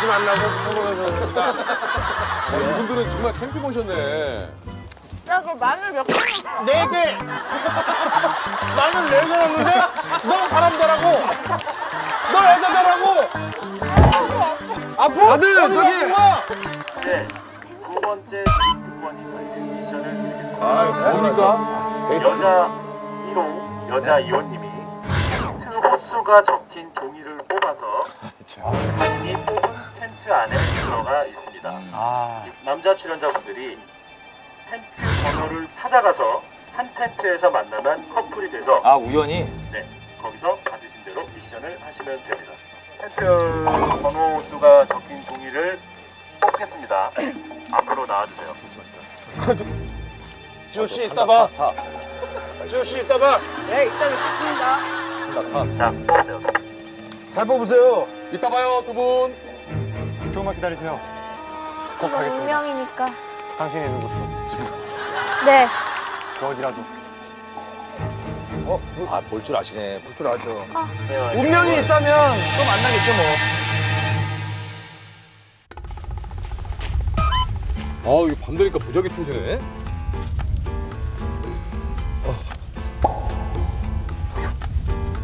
같이 만나고 아, 이분들은 정말 캠핑 오셨네. 야, 그 마늘 몇 개? 네 개. 나는 네 개였는데 너 사람들하고 너 여자들하고 아프? 아들 저기 네, 두 번째 특권이 걸린 미션을 드리겠습니다. 뭡니까? 여자 1호, 여자 2호님이 텐트 호수가 적힌 종이 를 뽑아서 자신이 뽑은 텐트 안에 들어가 있습니다. 남자 출연자분들이 텐트 번호를 찾아가서 한 텐트에서 만나면 커플이 돼서 아 우연히 네, 거기서 받으신 대로 미션을 하시면 됩니다. 텐트 번호 수가 적힌 종이를 뽑겠습니다. 앞으로 나와주세요. 지호씨 이따 봐 지호씨 이따 봐잘 네, 이따 뵙겠습니다. 자, 뽑으세요. 뽑으세요 이따 봐요, 두 분. 조금만 기다리세요. 이거 운명이니까. 당신이 있는 곳으로. 네. 그 어디라도. 아볼 줄 아시네. 줄 아셔 네, 운명이 있다면 또 만나겠죠 뭐 아, 이거 밤 되니까 무지하게 추워지네.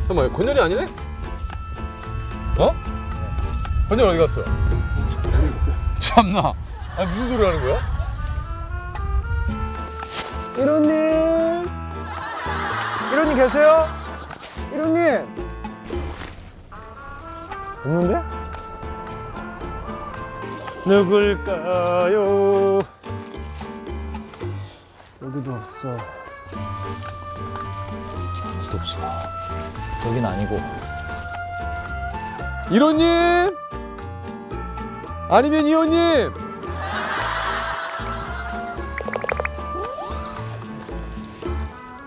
잠깐만, 건열이 아니네? 어? 건열 어디 갔어? 참나. 아, 무슨 소리 하는 거야? 이로님 이로님 계세요? 이로님 없는데? 누굴까요? 여기도 없어 아무도 없어. 여긴 아니고. 이호님 아니면 이호님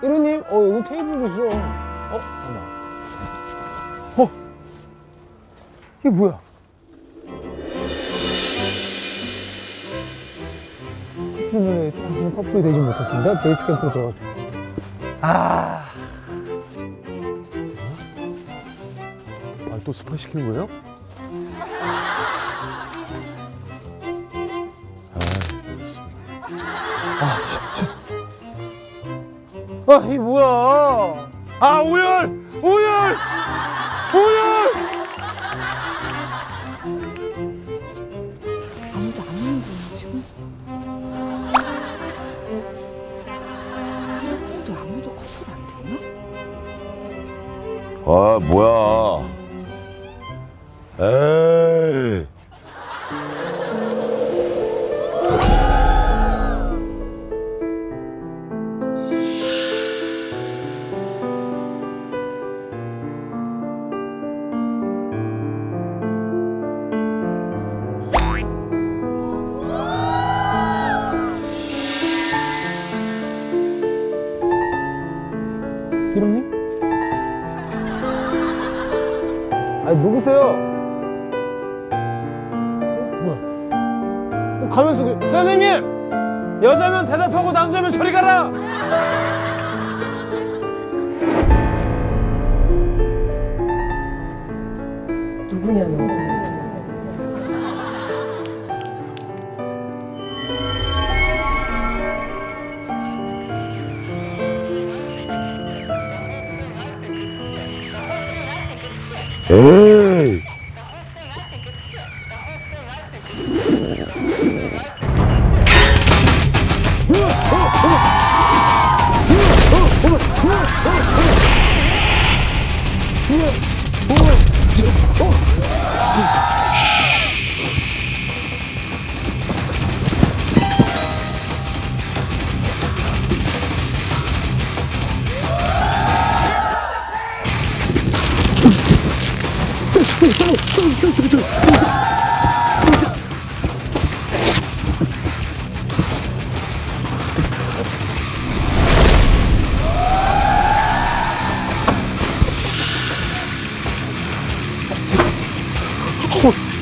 이로님 어 여기 테이블도 있어 어? 잠깐만 어? 이게 뭐야? 당신은 커플이 되지 못했습니다. 베이스 캠프로 돌아가세요. 아. 또 스파 시키는 거예요? 아, 이 뭐야? 아, 오열! 오열! 오열! 아무도 안 오는 거야, 지금? 근데 아무도 커플 안 됐나? 아 뭐야 에이 비룡님? 아니, 누구세요? 가면서 그, 선생님! 여자면 대답하고 남자면 저리 가라! 누구냐, 너? 에이 Oh.